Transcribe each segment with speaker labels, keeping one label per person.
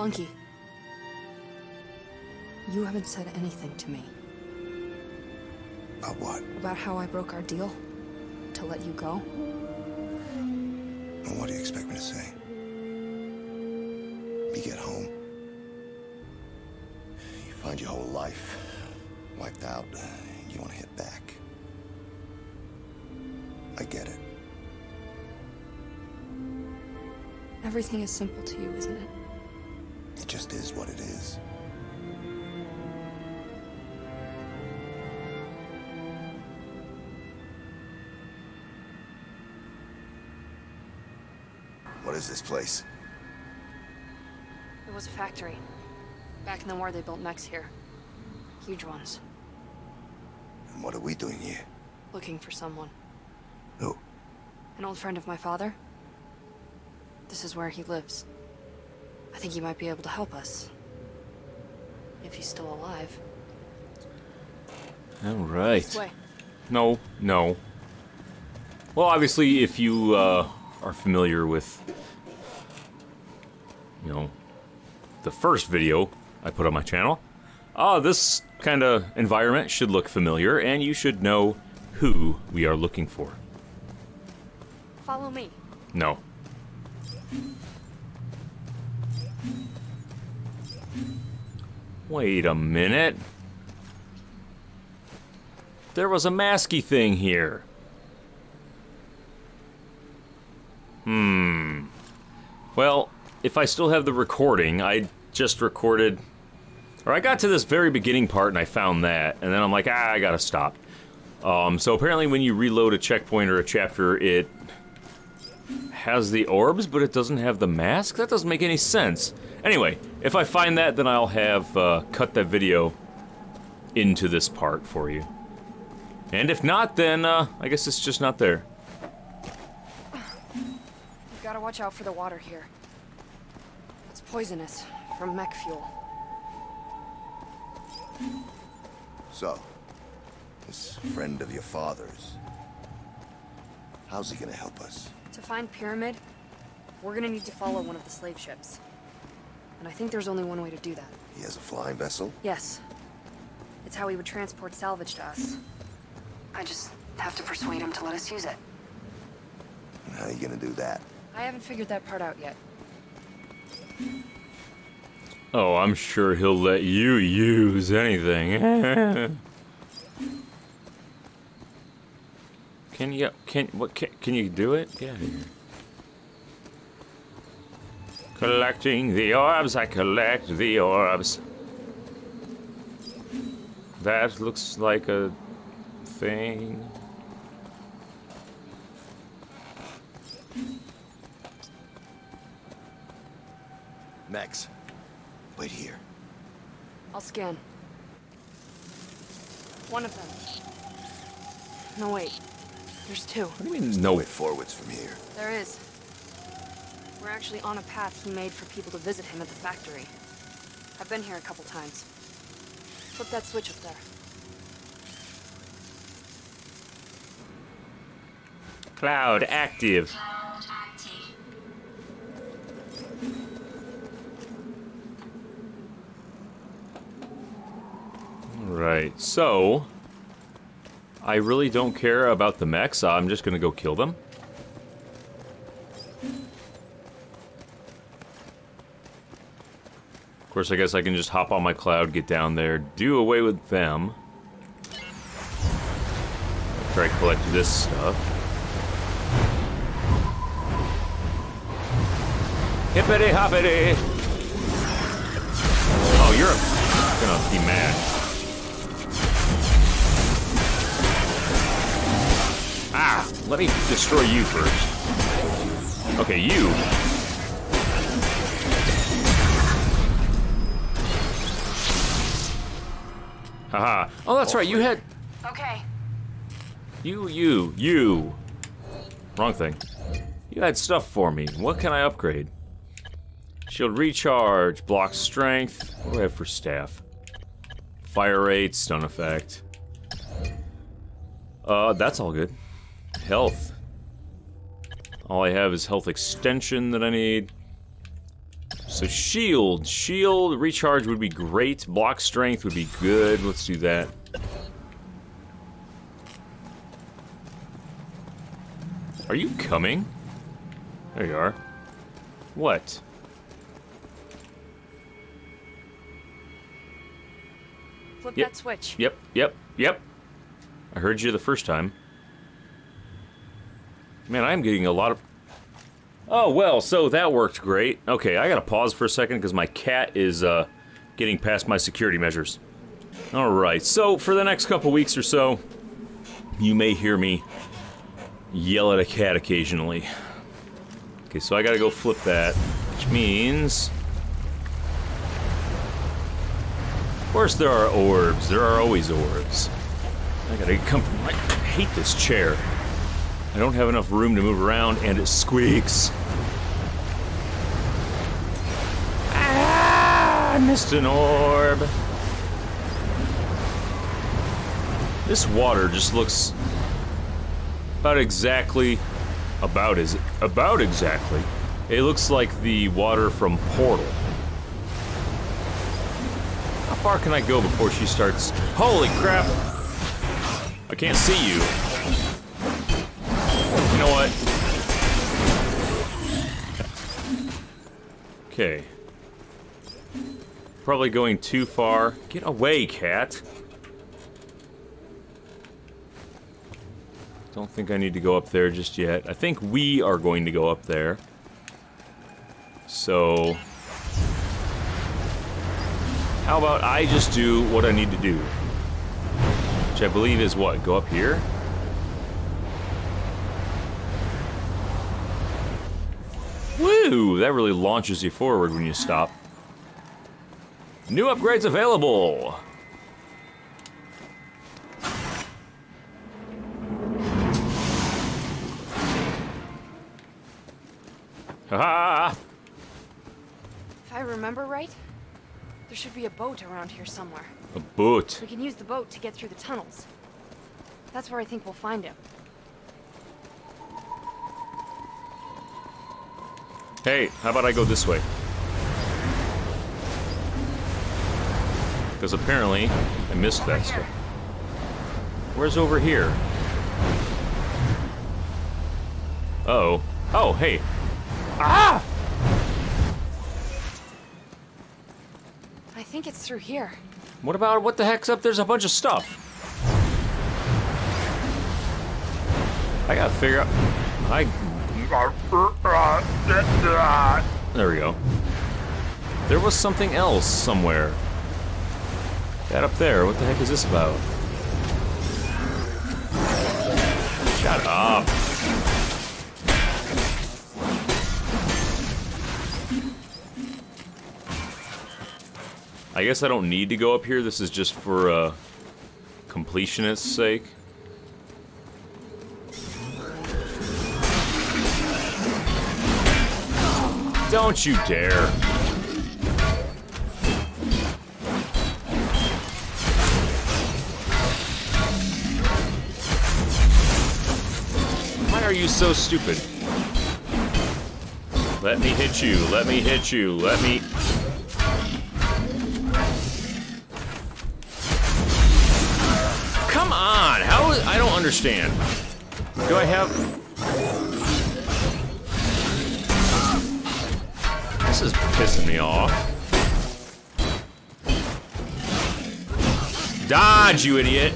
Speaker 1: Monkey. You haven't said anything to me
Speaker 2: About what?
Speaker 1: about how I broke our deal to let you go.
Speaker 2: And what do you expect me to say? You get home. You find your whole life wiped out. Uh, you want to hit back. I get it.
Speaker 1: Everything is simple to you, isn't it?
Speaker 2: It just is what it is. What is this place?
Speaker 1: It was a factory. Back in the war, they built mechs here. Huge ones.
Speaker 2: And what are we doing here?
Speaker 1: Looking for someone.
Speaker 2: Who?
Speaker 1: An old friend of my father. This is where he lives. I think he might be able to help us. If he's still alive.
Speaker 3: All right. No, no. Well, obviously, if you uh, are familiar with, you know, the first video I put on my channel, uh, this kind of environment should look familiar, and you should know who we are looking for.
Speaker 1: Follow me.
Speaker 3: No. Wait a minute. There was a masky thing here. Hmm. Well, if I still have the recording, I just recorded. Or I got to this very beginning part and I found that, and then I'm like, ah, I gotta stop. Um, so apparently, when you reload a checkpoint or a chapter, it has the orbs, but it doesn't have the mask? That doesn't make any sense. Anyway, if I find that, then I'll have uh, cut that video into this part for you. And if not, then uh, I guess it's just not there.
Speaker 1: You gotta watch out for the water here. It's poisonous, from mech fuel.
Speaker 2: So, this friend of your father's. How's he gonna help us?
Speaker 1: To find Pyramid, we're gonna need to follow one of the slave ships. And I think there's only one way to do that.
Speaker 2: He has a flying vessel?
Speaker 1: Yes. It's how he would transport salvage to us. I just have to persuade him to let us use it.
Speaker 2: And how are you gonna do that?
Speaker 1: I haven't figured that part out yet.
Speaker 3: Oh, I'm sure he'll let you use anything. can you can what can, can you do it? Get out of here. Collecting the orbs, I collect the orbs. That looks like a thing.
Speaker 2: Max, wait here.
Speaker 1: I'll scan. One of them. No, wait. There's two.
Speaker 3: What do you mean
Speaker 2: No
Speaker 3: no?
Speaker 2: way forwards from here.
Speaker 1: There is. We're actually on a path he made for people to visit him at the factory. I've been here a couple times. Flip that switch up there.
Speaker 3: Cloud active. Right, so I really don't care about the mechs. I'm just gonna go kill them. Of course, I guess I can just hop on my cloud, get down there, do away with them. After I collect this stuff. Hippity hoppity! Oh, you're gonna be mad. Ah, let me destroy you first. Okay, you. Haha. Oh, that's right, you had.
Speaker 1: Okay.
Speaker 3: You, you, you. Wrong thing. You had stuff for me. What can I upgrade? Shield recharge, block strength. What do I have for staff? Fire rate, stun effect. Uh, that's all good. Health. All I have is health extension that I need. So shield, shield recharge would be great. Block strength would be good. Let's do that. Are you coming? There you are. What?
Speaker 1: Flip
Speaker 3: Yep.
Speaker 1: that switch.
Speaker 3: Yep, yep, yep. I heard you the first time. Man, I'm getting a lot of... Oh, well, so that worked great. Okay, I gotta pause for a second because my cat is, uh, getting past my security measures. Alright, so for the next couple weeks or so, you may hear me yell at a cat occasionally. Okay, so I gotta go flip that, which means... Of course there are orbs. There are always orbs. I gotta come... I hate this chair. I don't have enough room to move around, and it squeaks. Ah, I missed an orb. This water just looks about exactly about is about exactly. It looks like the water from Portal. How far can I go before she starts? Holy crap! I can't see you. You know what? Okay. Probably going too far. Get away, cat. Don't think I need to go up there just yet. I think we are going to go up there. So... How about I just do what I need to do? Which I believe is what? Go up here? Woo! That really launches you forward when you stop. New upgrades available! Ha
Speaker 1: If I remember right, there should be a boat around here somewhere.
Speaker 3: A boat?
Speaker 1: We can use the boat to get through the tunnels. That's where I think we'll find him.
Speaker 3: Hey, how about I go this way? Because apparently, I missed that stuff. Where's over here? Uh oh. Oh, hey. Ah!
Speaker 1: I think it's through here.
Speaker 3: What about what the heck's up? There's a bunch of stuff. I gotta figure out. I. There we go. There was something else somewhere. That up there. What the heck is this about? Shut up. I guess I don't need to go up here. This is just for uh, completionist's sake. Don't you dare. Why are you so stupid? Let me hit you. Let me hit you. Let me... Come on! How... I don't understand. Do I have... This is pissing me off. Dodge, you idiot!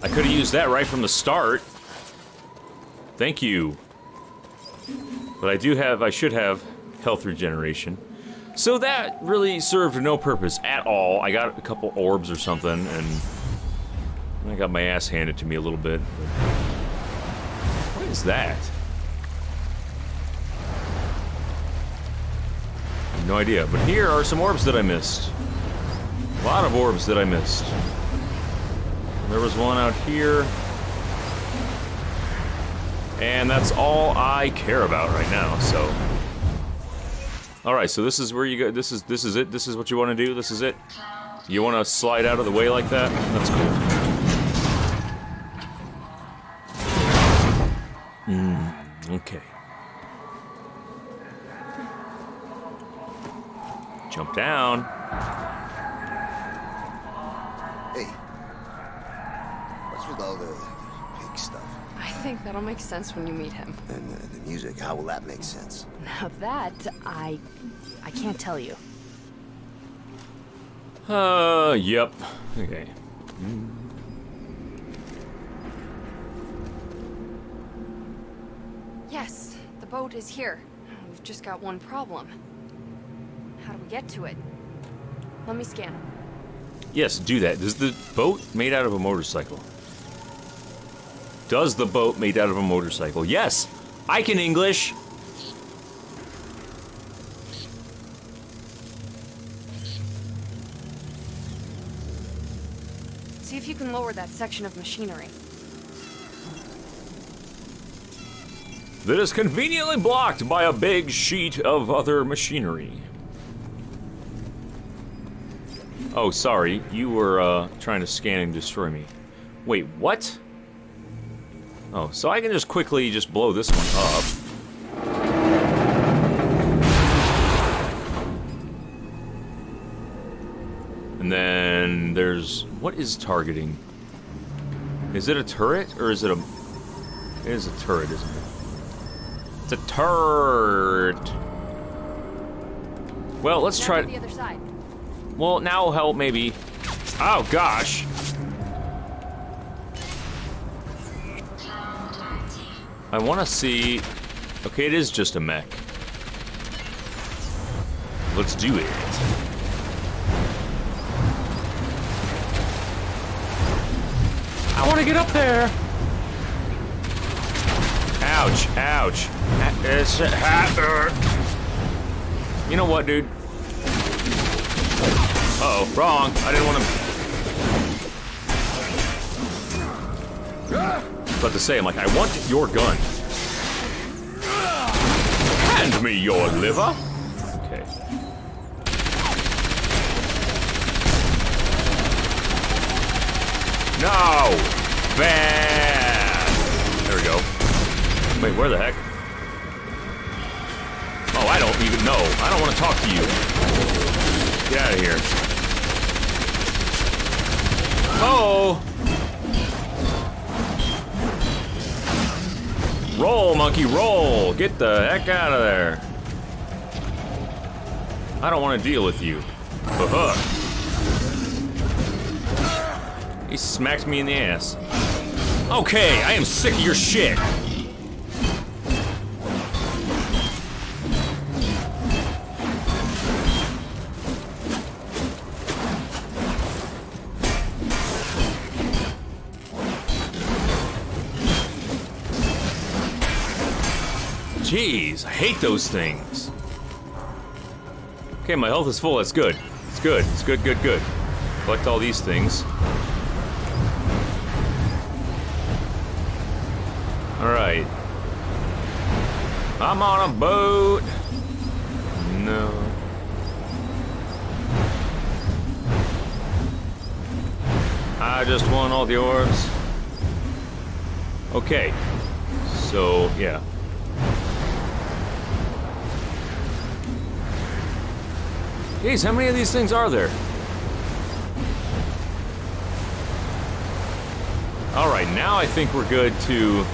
Speaker 3: I could have used that right from the start. Thank you. But I do have, I should have health regeneration. So that really served no purpose at all. I got a couple orbs or something, and I got my ass handed to me a little bit. What is that? I have no idea. But here are some orbs that I missed. A lot of orbs that I missed. There was one out here. And that's all I care about right now, so. Alright, so this is where you go this is this is it? This is what you want to do? This is it? You wanna slide out of the way like that? That's cool. Jump down.
Speaker 2: Hey. What's with all the pig stuff?
Speaker 1: I think that'll make sense when you meet him.
Speaker 2: And the, the music, how will that make sense?
Speaker 1: Now that, I... I can't tell you.
Speaker 3: Uh, yep. Okay.
Speaker 1: Yes, the boat is here. We've just got one problem. How do we get to it? Let me scan.
Speaker 3: Yes, do that. Is the boat made out of a motorcycle? Does the boat made out of a motorcycle? Yes! I can English!
Speaker 1: See if you can lower that section of machinery.
Speaker 3: That is conveniently blocked by a big sheet of other machinery. Oh, sorry. You were, uh, trying to scan and destroy me. Wait, what? Oh, so I can just quickly just blow this one up. And then there's... What is targeting? Is it a turret, or is it a... It is a turret, isn't it? It's a turret! Well, let's try...
Speaker 1: to the other side.
Speaker 3: Well, now will help, maybe. Oh, gosh! I want to see... Okay, it is just a mech. Let's do it. I want to get up there! Ouch, ouch. It's, ah, er. You know what, dude? Uh oh, wrong. I didn't want to. But to say, I'm like, I want your gun. Hand me your liver. Okay. No! Bad! There we go. Wait, where the heck? Oh, I don't even know. I don't want to talk to you. Get out of here. Oh! Roll, monkey, roll! Get the heck out of there. I don't want to deal with you. Uh-huh. He smacked me in the ass. Okay, I am sick of your shit. Jeez, I hate those things. Okay, my health is full. That's good. It's good. It's good, good, good. Collect all these things. Alright. I'm on a boat. No. I just want all the orbs. Okay. So, yeah. Jeez, how many of these things are there? Alright, now I think we're good to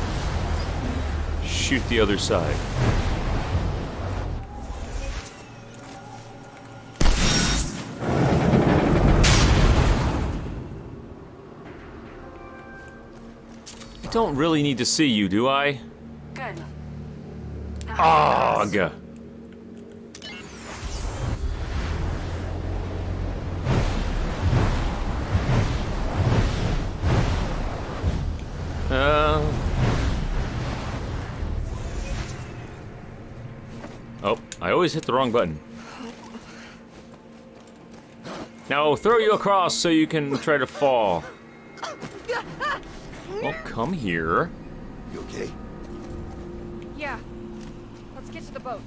Speaker 3: shoot the other side. I don't really need to see you, do I?
Speaker 1: Good.
Speaker 3: Ugh. Uh. Always hit the wrong button. Now I'll throw you across so you can try to fall. Well, come here.
Speaker 2: You okay?
Speaker 1: Yeah. Let's get to the boat.